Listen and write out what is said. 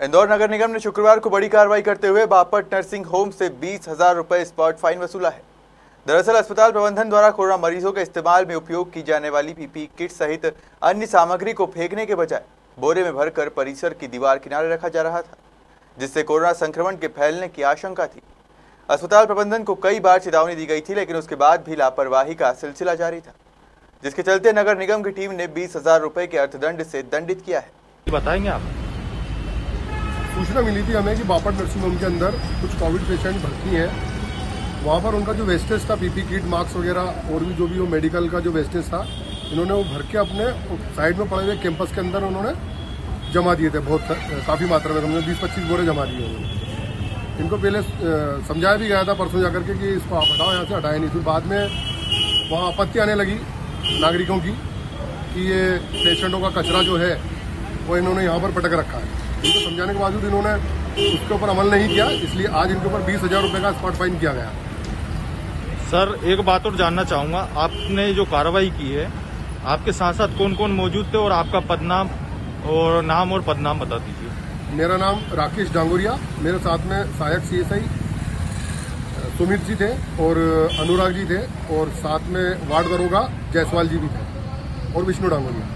इंदौर नगर निगम ने शुक्रवार को बड़ी कार्रवाई करते हुए बापट नर्सिंग होम से बीस हज़ार रुपए स्पॉट फाइन वसूला है। दरअसल अस्पताल प्रबंधन द्वारा कोरोना मरीजों के इस्तेमाल में उपयोग की जाने वाली पीपी किट सहित अन्य सामग्री को फेंकने के बजाय बोरे में भरकर परिसर की दीवार किनारे रखा जा रहा था, जिससे कोरोना संक्रमण के फैलने की आशंका थी। अस्पताल प्रबंधन को कई बार चेतावनी दी गई थी, लेकिन उसके बाद भी लापरवाही का सिलसिला जारी था, जिसके चलते नगर निगम की टीम ने बीस हज़ार रुपए के अर्थदंड से दंडित किया है। बताएँगे आप? सूचना मिली थी हमें कि बापट नर्सिंग होम के अंदर कुछ कोविड पेशेंट भर्ती हैं। वहाँ पर उनका जो वेस्टेज था पीपी किट मास्क वगैरह, और भी जो भी वो मेडिकल का जो वेस्टेज था, इन्होंने वो भर के अपने साइड में पड़े हुए कैंपस के अंदर उन्होंने जमा दिए थे बहुत, काफ़ी मात्रा में, हमने बीस पच्चीस बोरे जमा दिए उन्होंने। इनको पहले समझाया भी गया था परसों जाकर के कि इसको आप हटाओ, यहाँ से हटाए नहीं। फिर बाद में वहाँ आपत्ति आने लगी नागरिकों की कि ये पेशेंटों का कचरा जो है, वो इन्होंने यहाँ पर पटक रखा है। इनको समझाने के बावजूद इन्होंने उसके ऊपर अमल नहीं किया इसलिए आज इनके ऊपर बीस हज़ार रुपये का स्पॉट फाइन किया गया। सर एक बात और जानना चाहूँगा आपने जो कार्रवाई की है आपके साथ साथ कौन कौन मौजूद थे और आपका पदनाम और नाम और पदनाम बता दीजिए। मेरा नाम राकेश डांगोरिया मेरे साथ में सहायक सीएसआई सुमित जी थे और अनुराग जी थे और साथ में वार्ड दरोगा जायसवाल जी भी थे और विष्णु डांगोरिया।